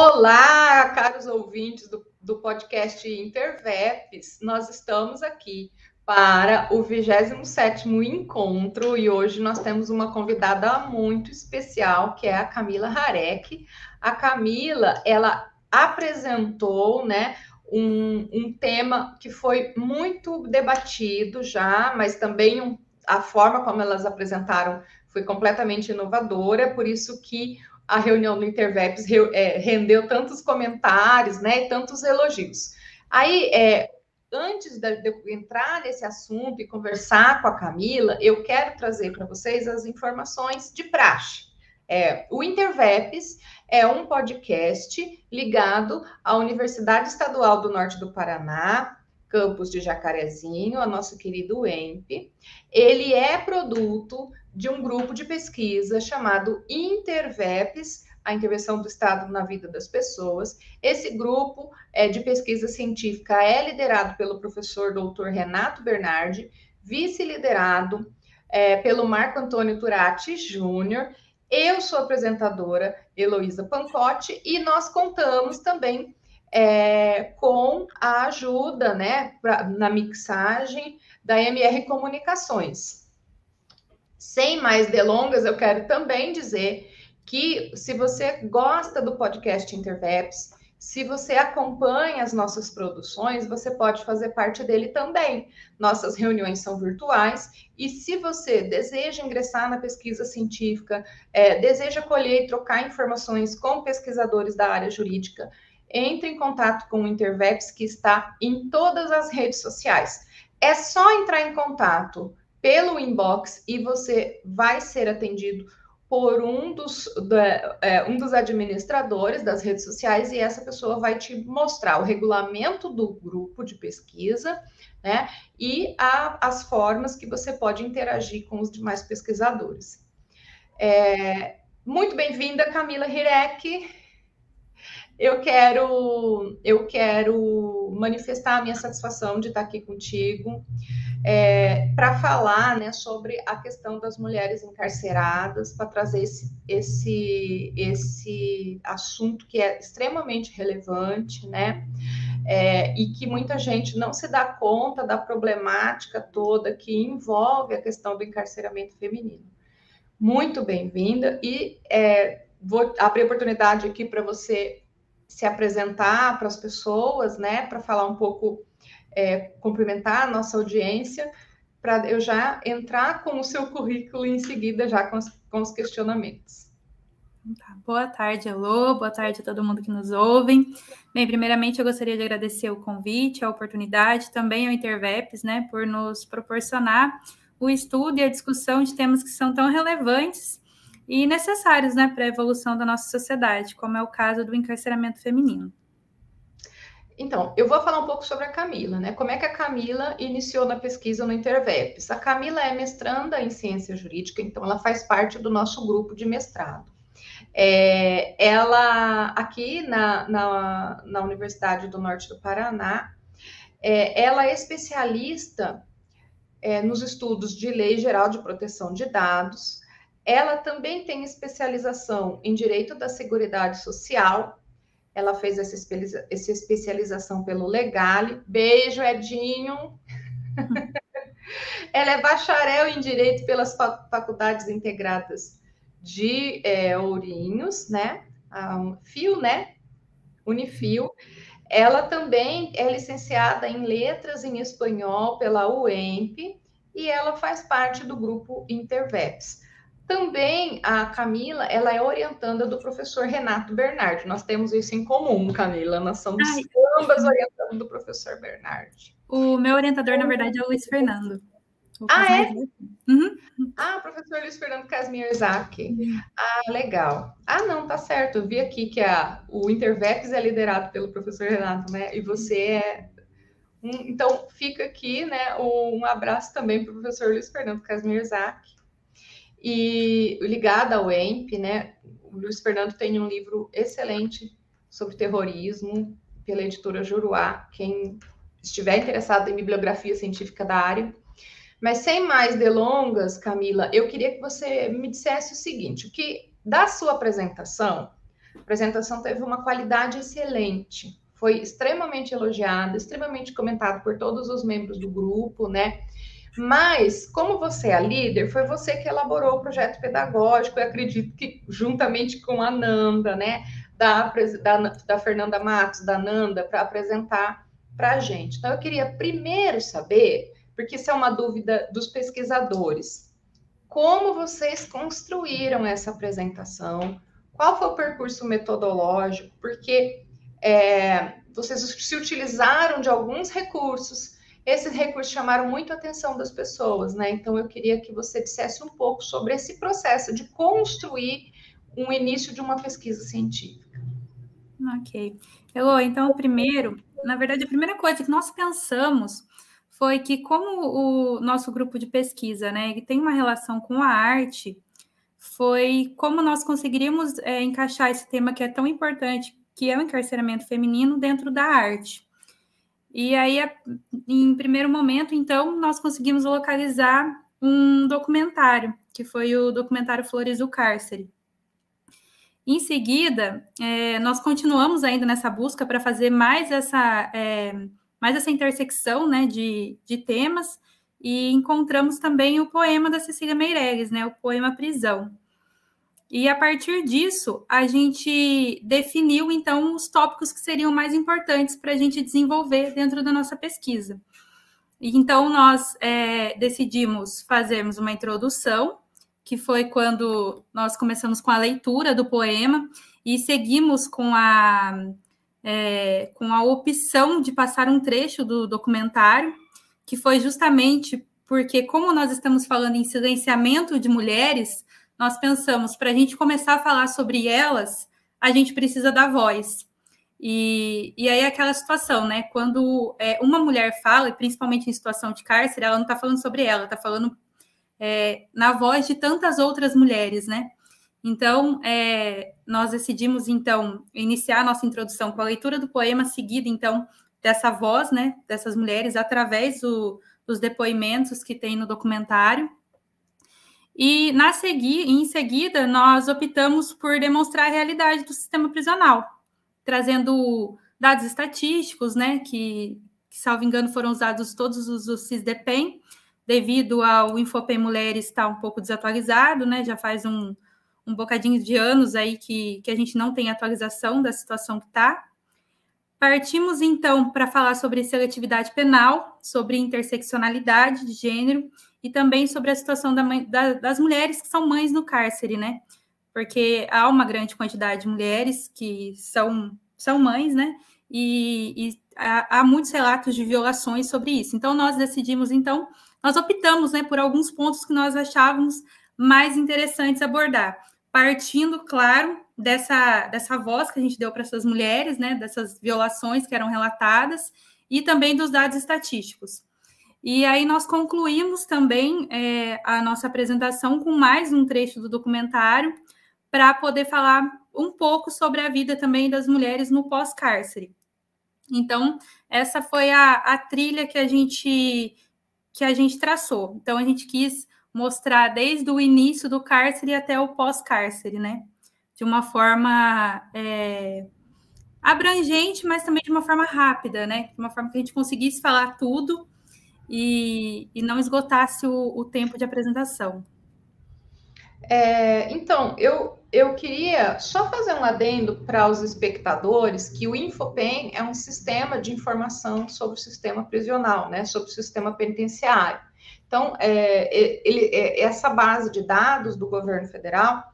Olá, caros ouvintes do, do podcast Interveps. Nós estamos aqui para o 27º encontro e hoje nós temos uma convidada muito especial, que é a Camila Harek. A Camila, ela apresentou, né, um, um tema que foi muito debatido já, mas também um, a forma como elas apresentaram foi completamente inovadora, por isso que a reunião do Interveps é, rendeu tantos comentários, né, tantos elogios. Aí, é, antes de, de eu entrar nesse assunto e conversar com a Camila, eu quero trazer para vocês as informações de praxe. É, o Interveps é um podcast ligado à Universidade Estadual do Norte do Paraná, campus de Jacarezinho, a nosso querido EMP. Ele é produto de um grupo de pesquisa chamado Interveps, a intervenção do Estado na vida das pessoas. Esse grupo é, de pesquisa científica é liderado pelo professor doutor Renato Bernardi, vice-liderado é, pelo Marco Antônio Turati Júnior. Eu sou apresentadora Heloísa Pancotti e nós contamos também é, com a ajuda né, pra, na mixagem da MR Comunicações. Sem mais delongas, eu quero também dizer que se você gosta do podcast Interveps, se você acompanha as nossas produções, você pode fazer parte dele também. Nossas reuniões são virtuais e se você deseja ingressar na pesquisa científica, é, deseja colher e trocar informações com pesquisadores da área jurídica, entre em contato com o Interveps, que está em todas as redes sociais. É só entrar em contato pelo inbox e você vai ser atendido por um dos, da, é, um dos administradores das redes sociais e essa pessoa vai te mostrar o regulamento do grupo de pesquisa, né? E a, as formas que você pode interagir com os demais pesquisadores. É, muito bem-vinda, Camila Hirek. Eu quero, eu quero manifestar a minha satisfação de estar aqui contigo é, para falar né, sobre a questão das mulheres encarceradas, para trazer esse, esse, esse assunto que é extremamente relevante, né? É, e que muita gente não se dá conta da problemática toda que envolve a questão do encarceramento feminino. Muito bem-vinda e é, vou abrir a oportunidade aqui para você se apresentar para as pessoas, né, para falar um pouco é, cumprimentar a nossa audiência, para eu já entrar com o seu currículo em seguida, já com os, com os questionamentos. Tá. Boa tarde, Elô, boa tarde a todo mundo que nos ouve. Bem, primeiramente eu gostaria de agradecer o convite, a oportunidade, também ao Interveps, né, por nos proporcionar o estudo e a discussão de temas que são tão relevantes e necessários né, para a evolução da nossa sociedade, como é o caso do encarceramento feminino. Então, eu vou falar um pouco sobre a Camila, né? Como é que a Camila iniciou na pesquisa no Interveps? A Camila é mestranda em ciência jurídica, então ela faz parte do nosso grupo de mestrado. É, ela, aqui na, na, na, Universidade do Norte do Paraná, é, ela é especialista é, nos estudos de lei geral de proteção de dados. Ela também tem especialização em direito da seguridade social ela fez essa, essa especialização pelo Legale. Beijo, Edinho. ela é bacharel em Direito pelas Faculdades Integradas de é, Ourinhos, né? Um, Fio, né? Unifio. Ela também é licenciada em Letras em Espanhol pela UEMP e ela faz parte do grupo Interveps. Também a Camila, ela é orientanda do professor Renato Bernardi. Nós temos isso em comum, Camila. Nós somos Ai. ambas orientandas do professor Bernardi. O meu orientador, na verdade, é o Luiz Fernando. ah, é? Uhum. Ah, professor Luiz Fernando Casmir Isaac. Uhum. Ah, legal. Ah, não, tá certo. Eu vi aqui que a, o Intervex é liderado pelo professor Renato, né? E você é. Então, fica aqui, né? Um abraço também para o professor Luiz Fernando Casmir Isaac. E ligada ao EMP, né? O Luiz Fernando tem um livro excelente sobre terrorismo, pela editora Juruá. Quem estiver interessado em bibliografia científica da área. Mas sem mais delongas, Camila, eu queria que você me dissesse o seguinte: que da sua apresentação, A apresentação teve uma qualidade excelente, foi extremamente elogiada, extremamente comentado por todos os membros do grupo, né? Mas, como você é líder, foi você que elaborou o projeto pedagógico, eu acredito que juntamente com a Nanda, né? Da, da, da Fernanda Matos, da Nanda, para apresentar para a gente. Então, eu queria primeiro saber, porque isso é uma dúvida dos pesquisadores, como vocês construíram essa apresentação? Qual foi o percurso metodológico? Porque é, vocês se utilizaram de alguns recursos, esses recursos chamaram muito a atenção das pessoas, né? Então, eu queria que você dissesse um pouco sobre esse processo de construir um início de uma pesquisa científica. Ok. Eu, então, primeiro, na verdade, a primeira coisa que nós pensamos foi que, como o nosso grupo de pesquisa, né, tem uma relação com a arte, foi como nós conseguiríamos é, encaixar esse tema que é tão importante, que é o encarceramento feminino, dentro da arte. E aí, em primeiro momento, então, nós conseguimos localizar um documentário, que foi o documentário Flores do Cárcere. Em seguida, é, nós continuamos ainda nessa busca para fazer mais essa, é, mais essa intersecção né, de, de temas e encontramos também o poema da Cecília Meirelles, né, o poema Prisão. E a partir disso, a gente definiu então os tópicos que seriam mais importantes para a gente desenvolver dentro da nossa pesquisa. Então, nós é, decidimos fazermos uma introdução que foi quando nós começamos com a leitura do poema e seguimos com a, é, com a opção de passar um trecho do documentário, que foi justamente porque, como nós estamos falando em silenciamento de mulheres, nós pensamos, para a gente começar a falar sobre elas, a gente precisa da voz. E, e aí aquela situação, né? Quando é, uma mulher fala, principalmente em situação de cárcere, ela não está falando sobre ela, está falando é, na voz de tantas outras mulheres, né? Então, é, nós decidimos, então, iniciar nossa introdução com a leitura do poema, seguida, então, dessa voz, né, dessas mulheres, através do, dos depoimentos que tem no documentário. E, na segui em seguida, nós optamos por demonstrar a realidade do sistema prisional, trazendo dados estatísticos, né, que, que salvo engano, foram usados todos os, os CISDEPEN, devido ao Infopem Mulheres estar um pouco desatualizado, né? Já faz um, um bocadinho de anos aí que, que a gente não tem atualização da situação que está. Partimos então para falar sobre seletividade penal, sobre interseccionalidade de gênero e também sobre a situação da mãe, da, das mulheres que são mães no cárcere, né? Porque há uma grande quantidade de mulheres que são, são mães, né? E, e há, há muitos relatos de violações sobre isso. Então, nós decidimos, então, nós optamos né, por alguns pontos que nós achávamos mais interessantes abordar, partindo, claro, dessa, dessa voz que a gente deu para essas mulheres, né, dessas violações que eram relatadas, e também dos dados estatísticos. E aí nós concluímos também é, a nossa apresentação com mais um trecho do documentário para poder falar um pouco sobre a vida também das mulheres no pós-cárcere. Então, essa foi a, a trilha que a gente que a gente traçou. Então, a gente quis mostrar desde o início do cárcere até o pós-cárcere, né? De uma forma é, abrangente, mas também de uma forma rápida, né? De uma forma que a gente conseguisse falar tudo e, e não esgotasse o, o tempo de apresentação. É, então, eu, eu queria só fazer um adendo para os espectadores que o Infopen é um sistema de informação sobre o sistema prisional, né, sobre o sistema penitenciário. Então, é, ele, é, essa base de dados do governo federal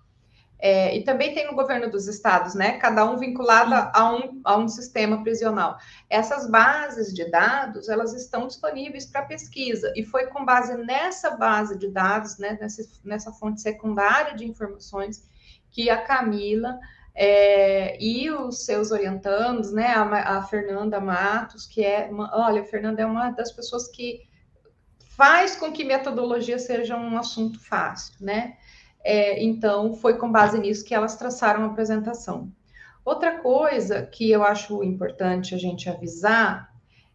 é, e também tem no governo dos estados, né? Cada um vinculado a um, a um sistema prisional. Essas bases de dados, elas estão disponíveis para pesquisa, e foi com base nessa base de dados, né, nessa, nessa fonte secundária de informações, que a Camila é, e os seus orientandos, né, a, a Fernanda Matos, que é, uma, olha, a Fernanda é uma das pessoas que faz com que metodologia seja um assunto fácil, né? É, então, foi com base nisso que elas traçaram a apresentação. Outra coisa que eu acho importante a gente avisar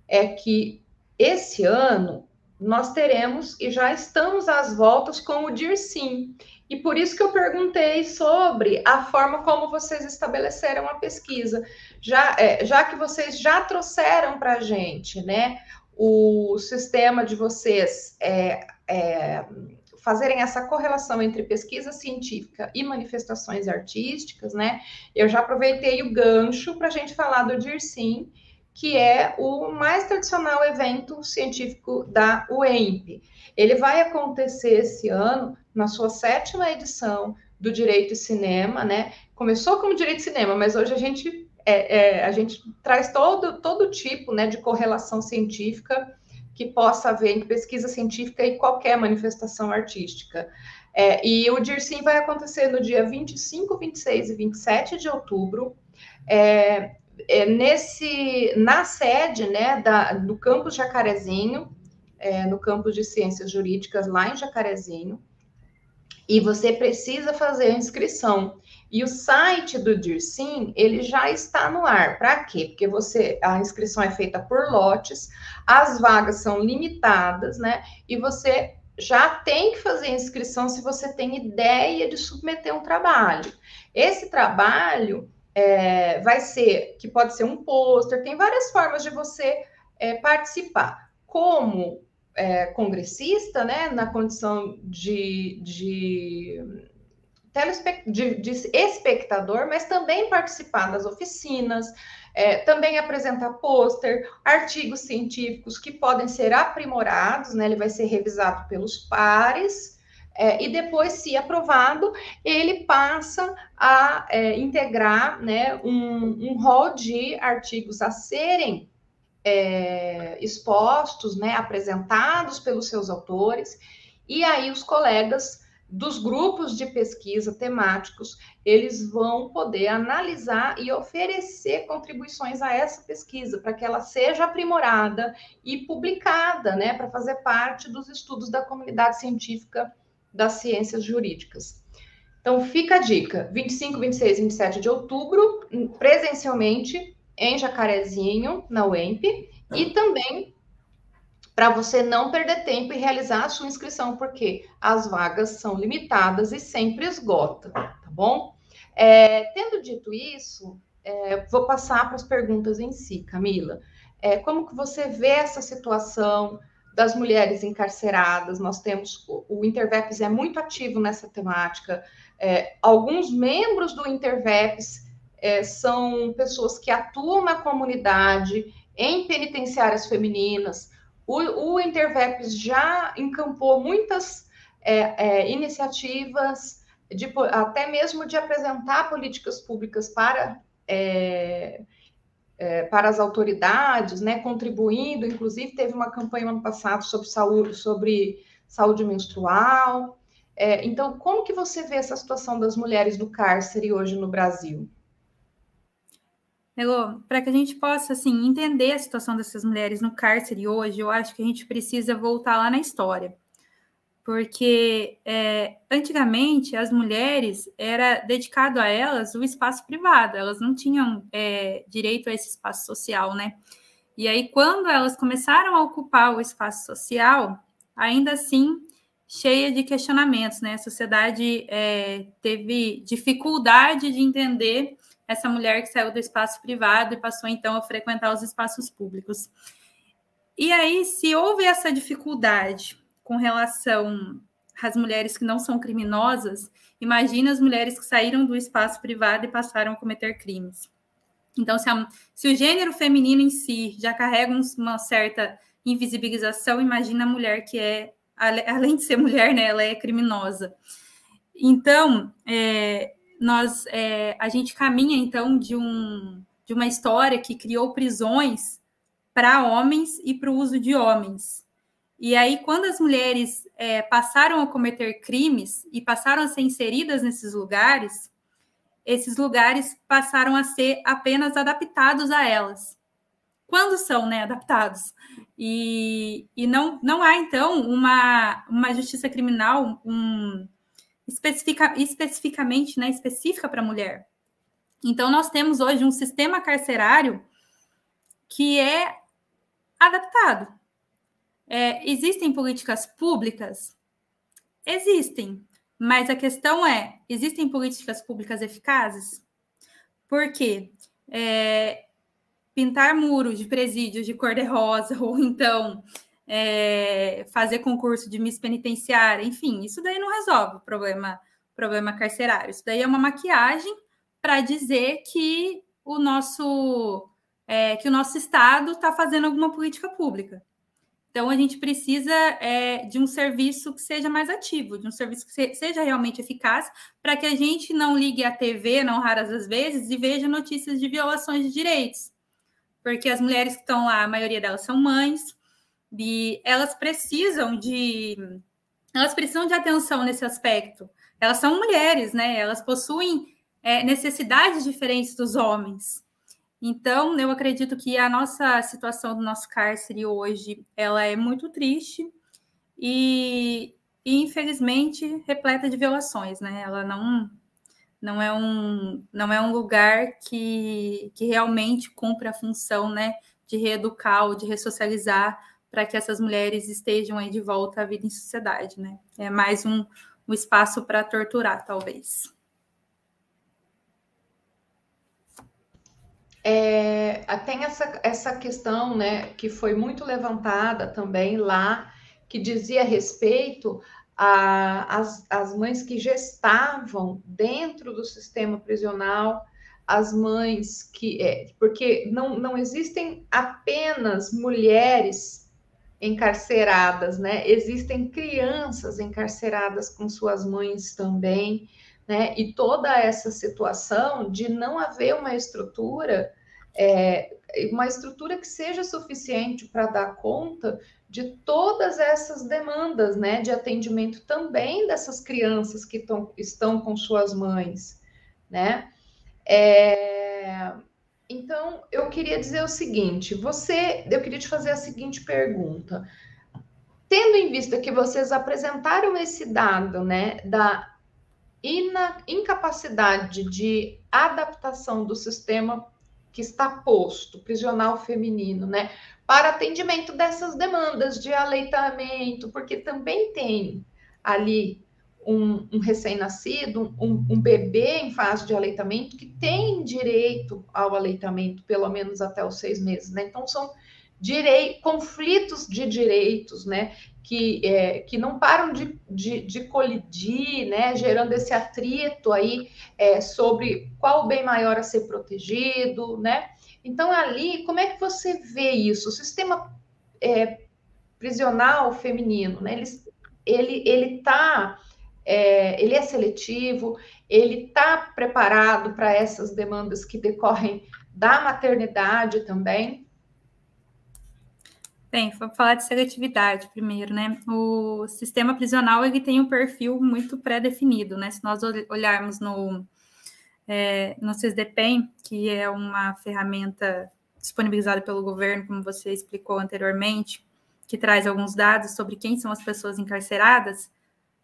é que esse ano nós teremos e já estamos às voltas com o DIRSIM. E por isso que eu perguntei sobre a forma como vocês estabeleceram a pesquisa, já, é, já que vocês já trouxeram para a gente, né, o sistema de vocês é, é, fazerem essa correlação entre pesquisa científica e manifestações artísticas, né? Eu já aproveitei o gancho para a gente falar do DIRSIM, que é o mais tradicional evento científico da UEMP. Ele vai acontecer esse ano, na sua sétima edição do Direito e Cinema, né? Começou como Direito e Cinema, mas hoje a gente, é, é, a gente traz todo, todo tipo né, de correlação científica que possa haver em pesquisa científica e qualquer manifestação artística. É, e o DIRSIM vai acontecer no dia 25, 26 e 27 de outubro. É, é, nesse, na sede né, da, do campus Jacarezinho, é, no campus de Ciências Jurídicas, lá em Jacarezinho, e você precisa fazer a inscrição. E o site do DIRSIM, ele já está no ar. Para quê? Porque você a inscrição é feita por lotes, as vagas são limitadas, né? E você já tem que fazer inscrição se você tem ideia de submeter um trabalho. Esse trabalho é, vai ser, que pode ser um pôster, tem várias formas de você é, participar. Como é, congressista, né, na condição de, de, de, de espectador, mas também participar das oficinas, é, também apresentar pôster, artigos científicos que podem ser aprimorados, né, ele vai ser revisado pelos pares, é, e depois, se aprovado, ele passa a é, integrar né, um, um rol de artigos a serem é, expostos, né, apresentados pelos seus autores, e aí os colegas dos grupos de pesquisa temáticos, eles vão poder analisar e oferecer contribuições a essa pesquisa, para que ela seja aprimorada e publicada, né, para fazer parte dos estudos da comunidade científica das ciências jurídicas. Então, fica a dica: 25, 26 e 27 de outubro, presencialmente em Jacarezinho, na UEMP, e também para você não perder tempo e realizar a sua inscrição, porque as vagas são limitadas e sempre esgota, tá bom? É, tendo dito isso, é, vou passar para as perguntas em si, Camila. É, como que você vê essa situação das mulheres encarceradas, nós temos, o, Interveps é muito ativo nessa temática, é, alguns membros do Interveps é, são pessoas que atuam na comunidade, em penitenciárias femininas, o, o Interveps já encampou muitas é, é iniciativas, de, até mesmo de apresentar políticas públicas para é, é, para as autoridades, né, contribuindo, inclusive teve uma campanha no ano passado sobre saúde, sobre saúde menstrual. É, então, como que você vê essa situação das mulheres no cárcere hoje no Brasil? Elô, para que a gente possa assim entender a situação dessas mulheres no cárcere hoje, eu acho que a gente precisa voltar lá na história porque é, antigamente as mulheres era dedicado a elas o espaço privado, elas não tinham é, direito a esse espaço social, né? E aí, quando elas começaram a ocupar o espaço social, ainda assim cheia de questionamentos, né? A sociedade é, teve dificuldade de entender essa mulher que saiu do espaço privado e passou então a frequentar os espaços públicos. E aí, se houve essa dificuldade com relação às mulheres que não são criminosas, imagina as mulheres que saíram do espaço privado e passaram a cometer crimes. Então, se, a, se o gênero feminino em si já carrega uma certa invisibilização, imagina a mulher que é, além de ser mulher, né, ela é criminosa. Então, é, nós, é, a gente caminha então de, um, de uma história que criou prisões para homens e para o uso de homens. E aí, quando as mulheres é, passaram a cometer crimes e passaram a ser inseridas nesses lugares, esses lugares passaram a ser apenas adaptados a elas. Quando são né, adaptados? E, e não, não há, então, uma, uma justiça criminal um, especifica, especificamente né, específica para mulher. Então, nós temos hoje um sistema carcerário que é adaptado É, existem políticas públicas? Existem, mas a questão é: existem políticas públicas eficazes? Por quê? É, pintar muros de presídios de cor-de-rosa, ou então é, fazer concurso de Miss Penitenciária, enfim, isso daí não resolve o problema, problema carcerário. Isso daí é uma maquiagem para dizer que o nosso é, que o nosso Estado está fazendo alguma política pública. Então, a gente precisa é, de um serviço que seja mais ativo, de um serviço que seja realmente eficaz, para que a gente não ligue à TV, não raras as vezes, e veja notícias de violações de direitos. Porque as mulheres que estão lá, a maioria delas são mães, e elas precisam de elas precisam de atenção nesse aspecto. Elas são mulheres, né? Elas possuem é, necessidades diferentes dos homens. Então, eu acredito que a nossa situação do nosso cárcere hoje, ela é muito triste e, e infelizmente repleta de violações, né? Ela não não é um não é um lugar que, que realmente cumpre a função, né, de reeducar ou de ressocializar para que essas mulheres estejam aí de volta à vida em sociedade, né? É mais um, um espaço para torturar, talvez. É, tem essa, essa questão, né, que foi muito levantada também lá, que dizia respeito às mães que gestavam dentro do sistema prisional, as mães que. É, porque não, não existem apenas mulheres encarceradas, né? Existem crianças encarceradas com suas mães também né? E toda essa situação de não haver uma estrutura, é, uma estrutura que seja suficiente para dar conta de todas essas demandas, né? De atendimento também dessas crianças que tão, estão com suas mães, né? É, então, eu queria dizer o seguinte: você, eu queria te fazer a seguinte pergunta. Tendo em vista que vocês apresentaram esse dado, né, da incapacidade de adaptação do sistema que está posto, prisional feminino, né, para atendimento dessas demandas de aleitamento, porque também tem ali um, um recém-nascido, um, um, bebê em fase de aleitamento que tem direito ao aleitamento, pelo menos até os seis meses, né? Então, são direi conflitos de direitos, né? que, é, que não param de, de, de, colidir, né, gerando esse atrito aí é, sobre qual o bem maior a ser protegido, né? Então, ali, como é que você vê isso? O sistema é, prisional feminino, né? Ele ele ele tá é, ele é seletivo, ele está preparado para essas demandas que decorrem da maternidade também. Bem, vamos falar de seletividade primeiro, né? O sistema prisional ele tem um perfil muito pré-definido, né? Se nós olharmos no, é, no CISDEPEN, que é uma ferramenta disponibilizada pelo governo, como você explicou anteriormente, que traz alguns dados sobre quem são as pessoas encarceradas,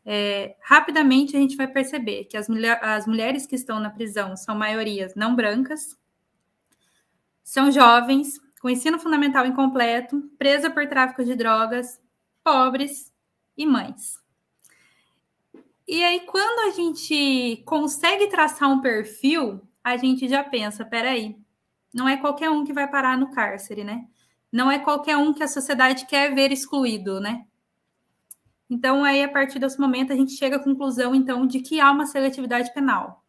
é, rapidamente a gente vai perceber que as, as mulheres que estão na prisão são maiorias não brancas, são jovens, com ensino fundamental incompleto, presa por tráfico de drogas, pobres e mães. E aí, quando a gente consegue traçar um perfil, a gente já pensa: peraí, não é qualquer um que vai parar no cárcere, né? Não é qualquer um que a sociedade quer ver excluído, né? Então, aí, a partir desse momento, a gente chega à conclusão, então, de que há uma seletividade penal,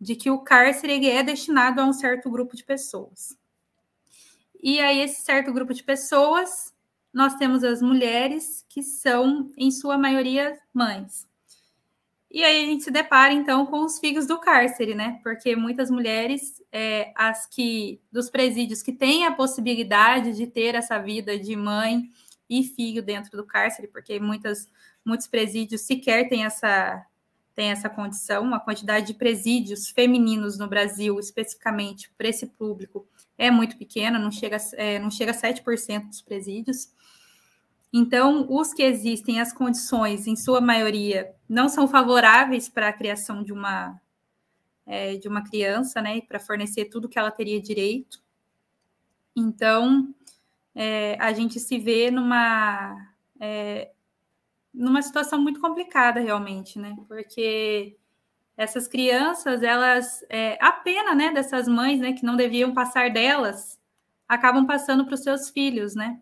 de que o cárcere é destinado a um certo grupo de pessoas. E aí, esse certo grupo de pessoas, nós temos as mulheres, que são, em sua maioria, mães. E aí a gente se depara, então, com os filhos do cárcere, né? Porque muitas mulheres, é, as que, dos presídios, que têm a possibilidade de ter essa vida de mãe e filho dentro do cárcere, porque muitas, muitos presídios sequer têm essa, têm essa condição, a quantidade de presídios femininos no Brasil, especificamente para esse público, é muito pequena, não chega, é, não chega a 7% dos presídios. Então, os que existem, as condições, em sua maioria, não são favoráveis para a criação de uma, é, de uma criança, né, para fornecer tudo que ela teria direito. Então, é, a gente se vê numa, é, numa situação muito complicada realmente, né? Porque essas crianças, elas, é, a pena, né, dessas mães, né, que não deviam passar delas, acabam passando para os seus filhos, né?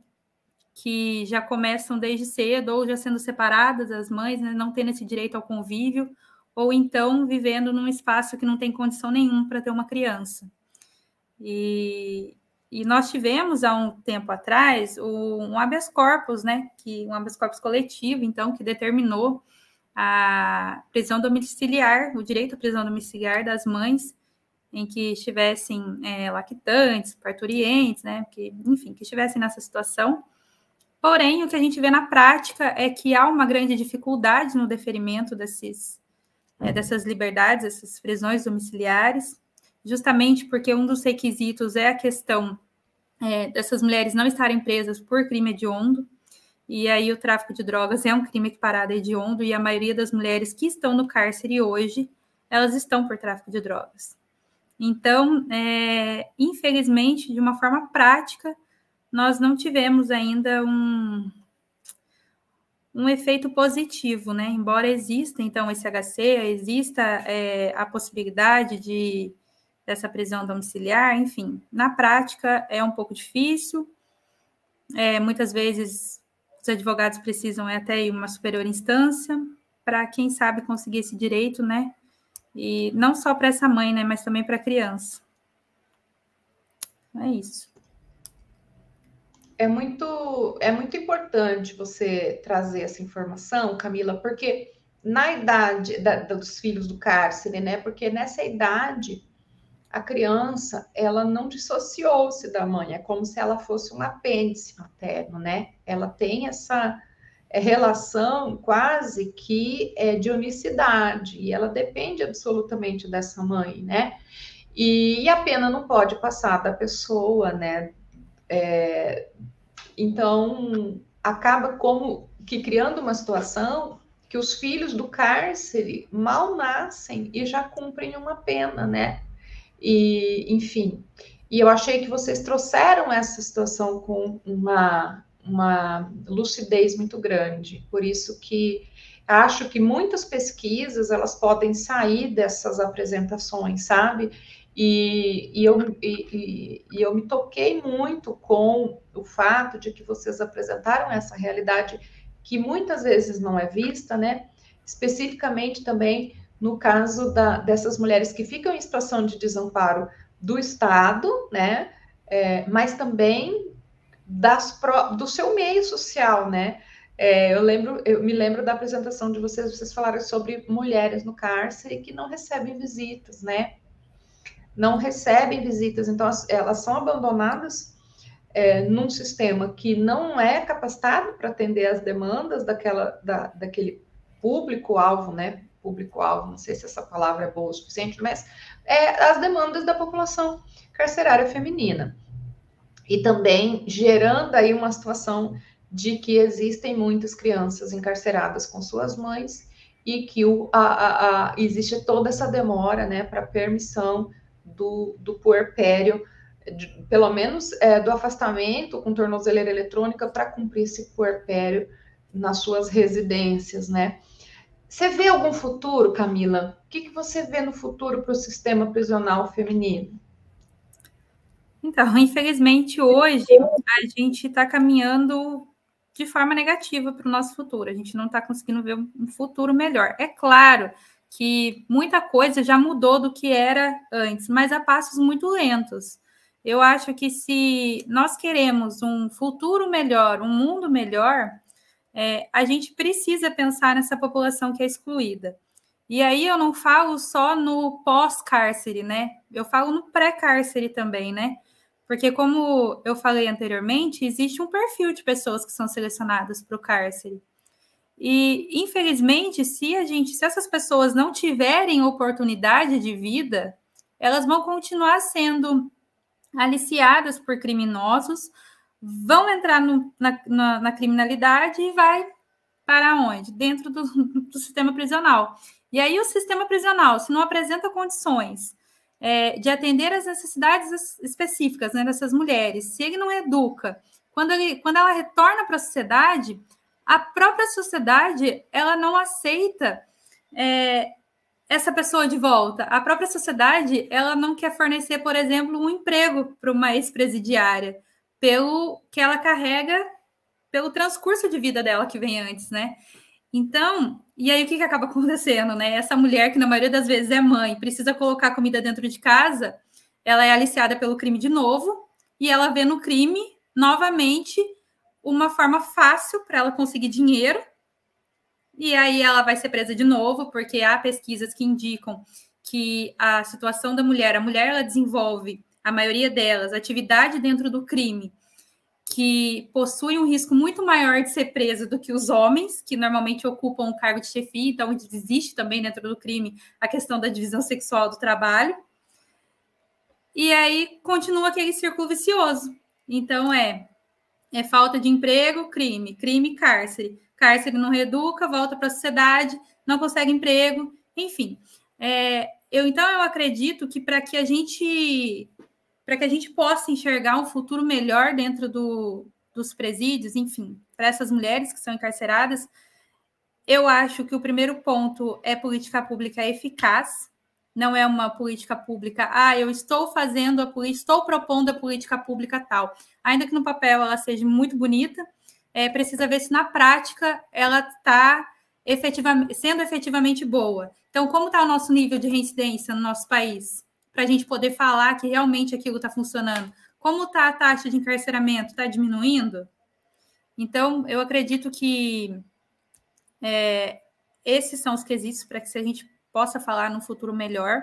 Que já começam desde cedo ou já sendo separadas as mães, né, não tendo esse direito ao convívio, ou então vivendo num espaço que não tem condição nenhuma para ter uma criança. E, e nós tivemos há um tempo atrás um habeas corpus, né, que um habeas corpus coletivo, então, que determinou a prisão domiciliar, o direito à prisão domiciliar das mães em que estivessem é, lactantes, parturientes, né, que, enfim, que estivessem nessa situação. Porém, o que a gente vê na prática é que há uma grande dificuldade no deferimento desses, é, dessas liberdades, essas prisões domiciliares, justamente porque um dos requisitos é a questão é, dessas mulheres não estarem presas por crime hediondo, e aí o tráfico de drogas é um crime equiparado a hediondo, e a maioria das mulheres que estão no cárcere hoje, elas estão por tráfico de drogas. Então, é, infelizmente, de uma forma prática, nós não tivemos ainda um, um efeito positivo, né? Embora exista, então, esse HC, exista é, a possibilidade de dessa prisão domiciliar, enfim, na prática é um pouco difícil. É, muitas vezes os advogados precisam até uma superior instância para quem sabe conseguir esse direito, né? E não só para essa mãe, né, mas também para a criança. É isso. É muito, é muito importante você trazer essa informação, Camila, porque na idade da, dos filhos do cárcere, né? Porque nessa idade a criança ela não dissociou-se da mãe, é como se ela fosse um apêndice materno, né? Ela tem essa é, relação quase que é, de unicidade e ela depende absolutamente dessa mãe, né? E, e a pena não pode passar da pessoa, né? É, então acaba como que criando uma situação que os filhos do cárcere mal nascem e já cumprem uma pena, né? E, enfim, e eu achei que vocês trouxeram essa situação com uma, uma lucidez muito grande. Por isso que acho que muitas pesquisas elas podem sair dessas apresentações, sabe? E, e, eu, e, e, eu me toquei muito com o fato de que vocês apresentaram essa realidade que muitas vezes não é vista, né? Especificamente também no caso da, dessas mulheres que ficam em situação de desamparo do Estado, né, é, mas também das, do seu meio social, né? É, eu lembro, eu me lembro da apresentação de vocês, vocês falaram sobre mulheres no cárcere que não recebem visitas, né? Não recebem visitas, então elas são abandonadas é, num sistema que não é capacitado para atender as demandas daquela, da, daquele público-alvo, né? Público-alvo, não sei se essa palavra é boa o suficiente, mas é as demandas da população carcerária feminina. E também gerando aí uma situação de que existem muitas crianças encarceradas com suas mães e que o, a, a, a, existe toda essa demora né, para permissão do, do puerpério, de, pelo menos é, do afastamento com tornozeleira eletrônica para cumprir esse puerpério nas suas residências, né? Você vê algum futuro, Camila? O que, que você vê no futuro para o sistema prisional feminino? Então, infelizmente, hoje a gente está caminhando de forma negativa para o nosso futuro. A gente não está conseguindo ver um futuro melhor. É claro que muita coisa já mudou do que era antes, mas a passos muito lentos. Eu acho que se nós queremos um futuro melhor, um mundo melhor, é, a gente precisa pensar nessa população que é excluída. E aí eu não falo só no pós-cárcere, né? Eu falo no pré-cárcere também, né? Porque, como eu falei anteriormente, existe um perfil de pessoas que são selecionadas para o cárcere. E, infelizmente, se a gente, se essas pessoas não tiverem oportunidade de vida, elas vão continuar sendo aliciadas por criminosos vão entrar no, na, na, na, criminalidade e vai para onde? Dentro do, do, sistema prisional. E aí o sistema prisional, se não apresenta condições é, de atender às necessidades específicas né, dessas mulheres, se ele não educa, quando, ele, quando ela retorna para a sociedade, a própria sociedade ela não aceita é, essa pessoa de volta. A própria sociedade ela não quer fornecer, por exemplo, um emprego para uma ex-presidiária, pelo que ela carrega, pelo transcurso de vida dela que vem antes, né? Então, e aí o que, que acaba acontecendo, né? Essa mulher, que na maioria das vezes é mãe, precisa colocar comida dentro de casa, ela é aliciada pelo crime de novo, e ela vê no crime, novamente, uma forma fácil para ela conseguir dinheiro. E aí ela vai ser presa de novo, porque há pesquisas que indicam que a situação da mulher, a mulher ela desenvolve, a maioria delas, atividade dentro do crime que possui um risco muito maior de ser presa do que os homens, que normalmente ocupam um cargo de chefia, então existe também dentro do crime a questão da divisão sexual do trabalho. E aí continua aquele círculo vicioso. Então é é falta de emprego, crime, crime, cárcere. Cárcere não reeduca, volta para a sociedade, não consegue emprego, enfim. É, eu então eu acredito que para que a gente para que a gente possa enxergar um futuro melhor dentro do, dos presídios, enfim, para essas mulheres que são encarceradas, eu acho que o primeiro ponto é política pública eficaz, não é uma política pública, ah, eu estou fazendo a estou propondo a política pública tal. Ainda que no papel ela seja muito bonita, é, precisa ver se na prática ela está efetivamente, sendo efetivamente boa. Então, como está o nosso nível de reincidência no nosso país? Para a gente poder falar que realmente aquilo está funcionando. Como está a taxa de encarceramento? Está diminuindo? Então, eu acredito que é, esses são os quesitos para que a gente possa falar num futuro melhor.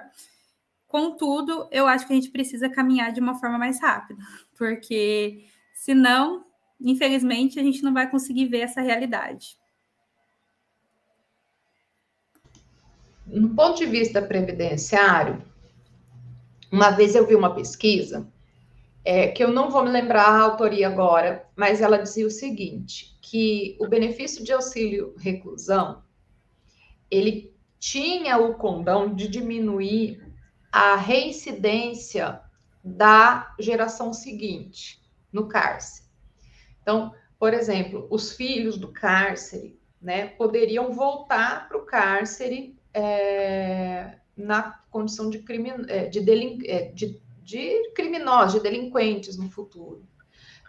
Contudo, eu acho que a gente precisa caminhar de uma forma mais rápida, porque senão, infelizmente, a gente não vai conseguir ver essa realidade. No ponto de vista previdenciário, uma vez eu vi uma pesquisa, é, que eu não vou me lembrar a autoria agora, mas ela dizia o seguinte, que o benefício de auxílio reclusão, ele tinha o condão de diminuir a reincidência da geração seguinte no cárcere. Então, por exemplo, os filhos do cárcere, né, poderiam voltar para o cárcere é, na condição de, crime, é, de, delin, é, de, de criminosos, de delinquentes no futuro.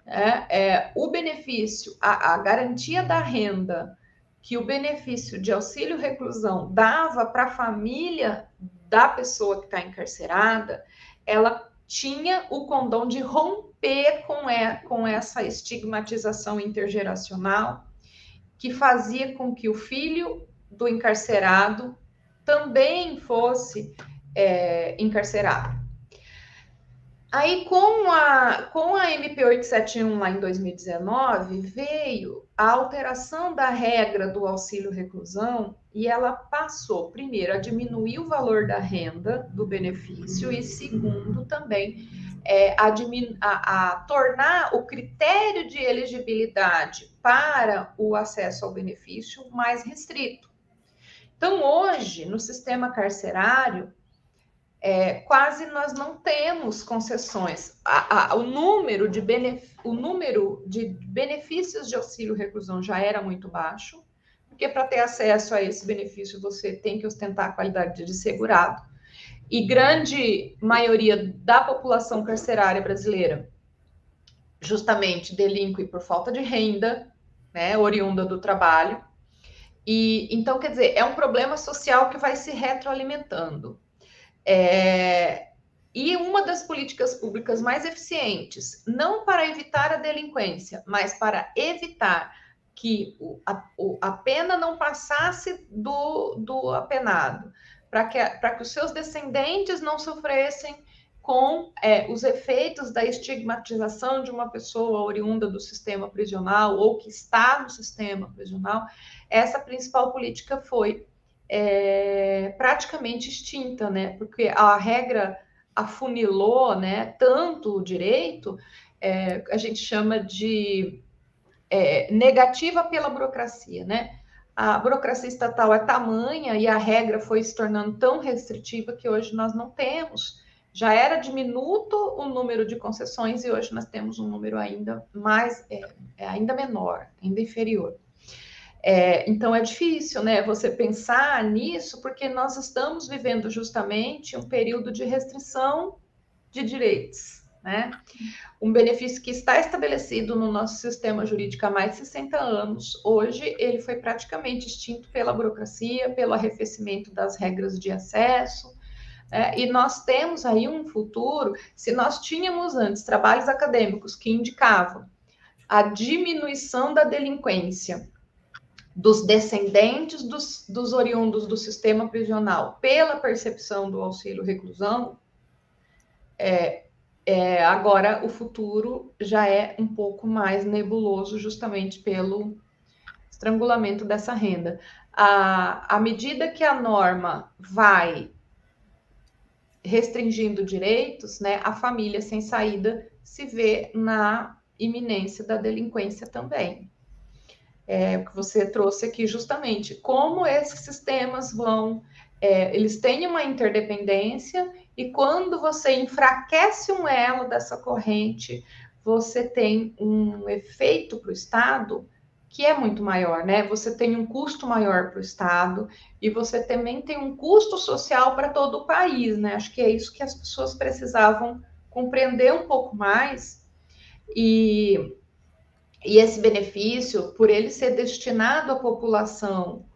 É, é, o benefício, a, a garantia da renda que o benefício de auxílio reclusão dava para a família da pessoa que está encarcerada, ela tinha o condão de romper com, é, com essa estigmatização intergeracional que fazia com que o filho do encarcerado também fosse é, encarcerado. Aí, com a, com a MP 871 lá em 2019, veio a alteração da regra do auxílio reclusão e ela passou, primeiro, a diminuir o valor da renda do benefício e, segundo, também é, a, a, a tornar o critério de elegibilidade para o acesso ao benefício mais restrito. Então, hoje, no sistema carcerário, é, quase nós não temos concessões. A, a, o, número de o número de benefícios de auxílio reclusão já era muito baixo, porque para ter acesso a esse benefício você tem que ostentar a qualidade de segurado. E grande maioria da população carcerária brasileira justamente delinque por falta de renda, né, oriunda do trabalho. E então, quer dizer, é um problema social que vai se retroalimentando. É, e uma das políticas públicas mais eficientes, não para evitar a delinquência, mas para evitar que o, a, o, a, pena não passasse do, do apenado, para que, que os seus descendentes não sofressem com é, os efeitos da estigmatização de uma pessoa oriunda do sistema prisional ou que está no sistema prisional, essa principal política foi é, praticamente extinta, né? Porque a regra afunilou, né? Tanto o direito, é, a gente chama de é, negativa pela burocracia, né? A burocracia estatal é tamanha e a regra foi se tornando tão restritiva que hoje nós não temos. Já era diminuto o número de concessões e hoje nós temos um número ainda mais, é, é ainda menor, ainda inferior. É, então é difícil, né, você pensar nisso, porque nós estamos vivendo justamente um período de restrição de direitos, né? Um benefício que está estabelecido no nosso sistema jurídico há mais de 60 anos, hoje ele foi praticamente extinto pela burocracia, pelo arrefecimento das regras de acesso, é, e nós temos aí um futuro, se nós tínhamos antes trabalhos acadêmicos que indicavam a diminuição da delinquência dos descendentes dos, dos oriundos do sistema prisional pela percepção do auxílio reclusão, é, é, agora o futuro já é um pouco mais nebuloso, justamente pelo estrangulamento dessa renda. À, à medida que a norma vai restringindo direitos, né, a família sem saída se vê na iminência da delinquência também. É, que você trouxe aqui justamente, como esses sistemas vão, é, eles têm uma interdependência e quando você enfraquece um elo dessa corrente, você tem um efeito para o Estado que é muito maior, né? Você tem um custo maior para o Estado e você também tem um custo social para todo o país, né? Acho que é isso que as pessoas precisavam compreender um pouco mais e e esse benefício, por ele ser destinado à população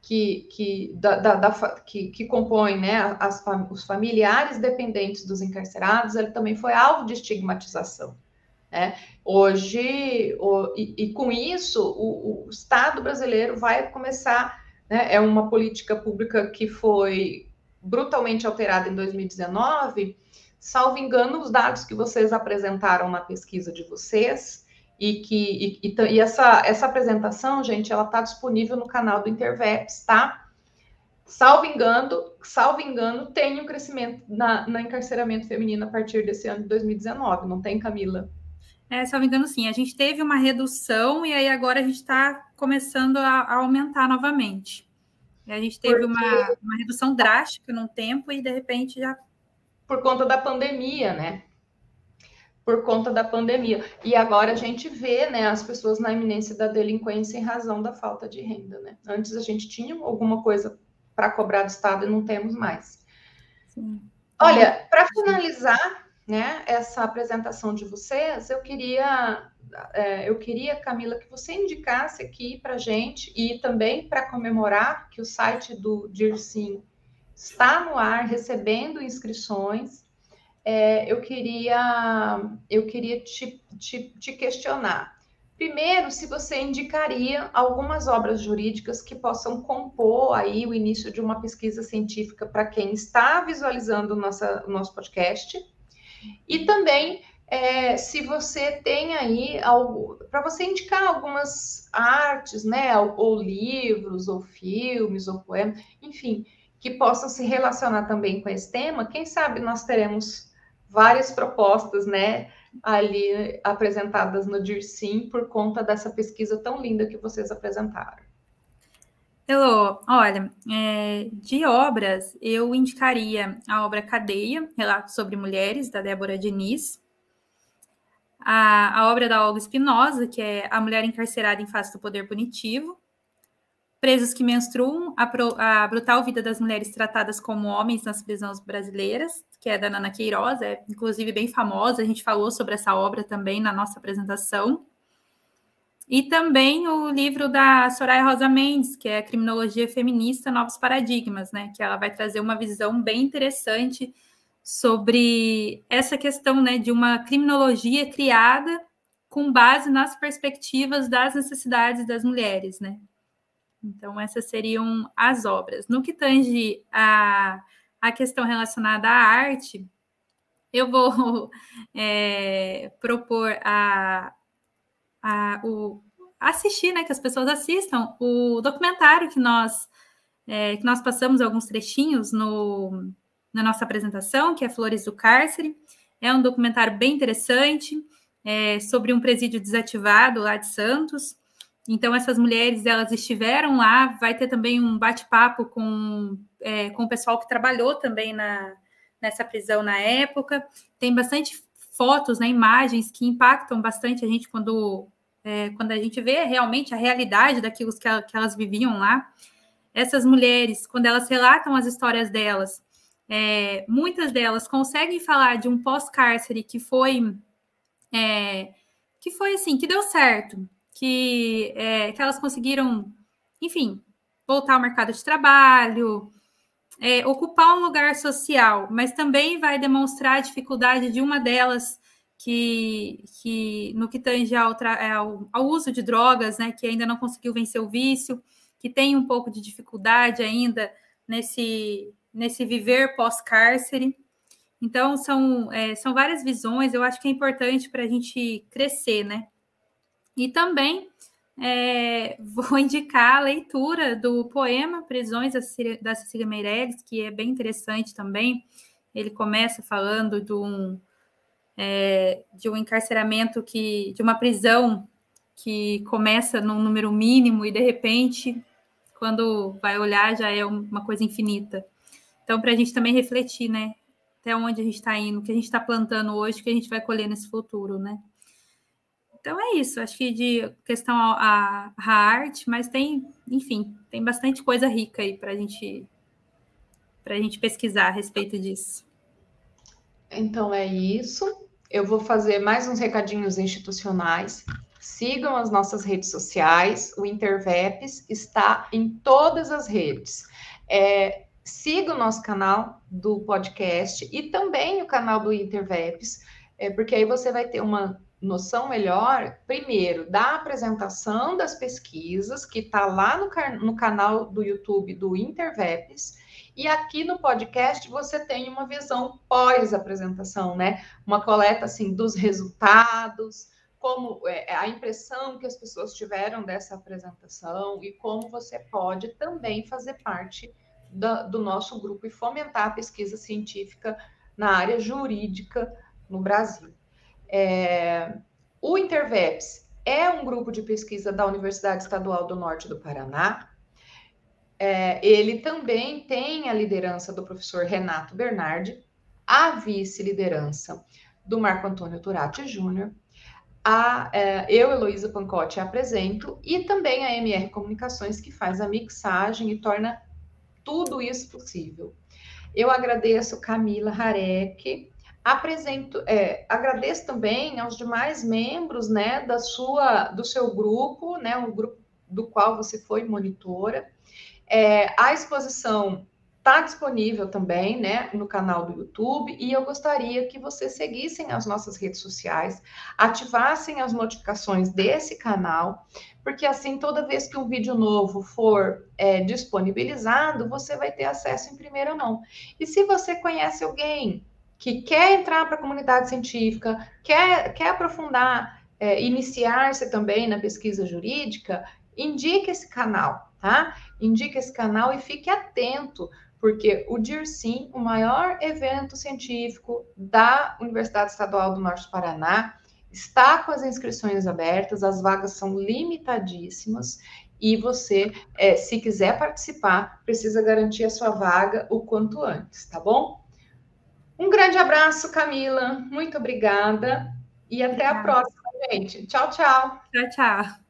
que, que, da, da, da, que, que compõe né, as, os familiares dependentes dos encarcerados, ele também foi alvo de estigmatização. Né? Hoje, o, e, e, com isso, o, o, Estado brasileiro vai começar, né, é uma política pública que foi brutalmente alterada em 2019, salvo engano, os dados que vocês apresentaram na pesquisa de vocês, e que e, e, e, essa, essa apresentação, gente, ela está disponível no canal do Interveps, tá? Salvo engano, salvo engano, tem um crescimento na, no encarceramento feminino a partir desse ano de 2019, não tem, Camila? É, salvo engano, sim. A gente teve uma redução e aí agora a gente está começando a, a, aumentar novamente. E a gente teve Porque... uma, uma redução drástica no tempo e de repente já. Por conta da pandemia, né? por conta da pandemia. E agora a gente vê né, as pessoas na iminência da delinquência em razão da falta de renda. Né? Antes a gente tinha alguma coisa para cobrar do Estado e não temos mais. Sim. Olha, para finalizar né, essa apresentação de vocês, eu queria, é, eu queria, Camila, que você indicasse aqui para gente e também para comemorar que o site do DIRSIM está no ar, recebendo inscrições é, eu queria, eu queria te, te, te questionar. Primeiro, se você indicaria algumas obras jurídicas que possam compor aí o início de uma pesquisa científica para quem está visualizando nossa, o nosso podcast. E também, é, se você tem aí algo, para você indicar algumas artes, né, ou, ou livros, ou filmes, ou poemas, enfim, que possam se relacionar também com esse tema, quem sabe nós teremos várias propostas, né, ali apresentadas no DIRSIM por conta dessa pesquisa tão linda que vocês apresentaram. Elô, olha, é, de obras, eu indicaria a obra Cadeia, Relato sobre Mulheres, da Débora Diniz, a, a obra da Olga Espinosa, que é A Mulher Encarcerada em Face do Poder Punitivo, Presos que Menstruam, a, pro, a Brutal Vida das Mulheres Tratadas como Homens nas Prisões Brasileiras, que é da Nana Queiroz, é inclusive bem famosa, a gente falou sobre essa obra também na nossa apresentação. E também o livro da Soraya Rosa Mendes, que é Criminologia Feminista, Novos Paradigmas, né? Que ela vai trazer uma visão bem interessante sobre essa questão né, de uma criminologia criada com base nas perspectivas das necessidades das mulheres, né? Então, essas seriam as obras. No que tange a a questão relacionada à arte, eu vou é, propor a, a o, assistir, né, que as pessoas assistam o documentário que nós é, que nós passamos alguns trechinhos no, na nossa apresentação, que é Flores do Cárcere. É um documentário bem interessante é, sobre um presídio desativado lá de Santos. Então, essas mulheres, elas estiveram lá, vai ter também um bate-papo com, é, com o pessoal que trabalhou também na, nessa prisão na época. Tem bastante fotos, né, imagens que impactam bastante a gente quando é, quando a gente vê realmente a realidade daquilo que, que elas viviam lá, essas mulheres, quando elas relatam as histórias delas, é, muitas delas conseguem falar de um pós-cárcere que foi é, que foi assim, que deu certo, que, é, que elas conseguiram, enfim, voltar ao mercado de trabalho, é, ocupar um lugar social, mas também vai demonstrar a dificuldade de uma delas que, que no que tange ao, ao, ao, uso de drogas, né, que ainda não conseguiu vencer o vício, que tem um pouco de dificuldade ainda nesse, nesse viver pós-cárcere. Então, são, é, são várias visões, eu acho que é importante para a gente crescer, né? E também é, vou indicar a leitura do poema Prisões da Cecília Meirelles, que é bem interessante também. Ele começa falando de um, é, de um encarceramento que, de uma prisão que começa num número mínimo e de repente, quando vai olhar, já é uma coisa infinita. Então, para a gente também refletir, né? Até onde a gente está indo, o que a gente está plantando hoje, o que a gente vai colher nesse futuro, né? Então é isso, acho que de questão à, arte, mas tem, enfim, tem bastante coisa rica aí para gente, a gente pesquisar a respeito disso. Então é isso. Eu vou fazer mais uns recadinhos institucionais. Sigam as nossas redes sociais. O Interveps está em todas as redes. É, siga o nosso canal do podcast e também o canal do Interveps, é, porque aí você vai ter uma noção melhor, primeiro, da apresentação das pesquisas, que está lá no, no, canal do YouTube do Interveps, e aqui no podcast você tem uma visão pós-apresentação, né? Uma coleta, assim, dos resultados, como é, a impressão que as pessoas tiveram dessa apresentação e como você pode também fazer parte da, do nosso grupo e fomentar a pesquisa científica na área jurídica no Brasil. É, o Interveps é um grupo de pesquisa da Universidade Estadual do Norte do Paraná. É, ele também tem a liderança do professor Renato Bernardi, a vice-liderança do Marco Antônio Turati Júnior, a, é, eu, Heloísa Pancotti, apresento, e também a MR Comunicações, que faz a mixagem e torna tudo isso possível. Eu agradeço Camila Harek, Apresento, é, agradeço também aos demais membros, né, da sua, do seu grupo, né, grupo do qual você foi monitora. É, a exposição está disponível também, né, no canal do YouTube, e eu gostaria que vocês seguissem as nossas redes sociais, ativassem as notificações desse canal, porque assim, toda vez que um vídeo novo for é, disponibilizado, você vai ter acesso em primeira mão. E se você conhece alguém que quer entrar para a comunidade científica, quer, quer aprofundar, é, iniciar-se também na pesquisa jurídica, indique esse canal, tá? Indique esse canal e fique atento, porque o DIRSIM, o maior evento científico da Universidade Estadual do Norte do Paraná, está com as inscrições abertas, as vagas são limitadíssimas e você, é, se quiser participar, precisa garantir a sua vaga o quanto antes, tá bom? Um grande abraço, Camila. Muito obrigada. E até a próxima, gente. Tchau, tchau. Tchau, tchau.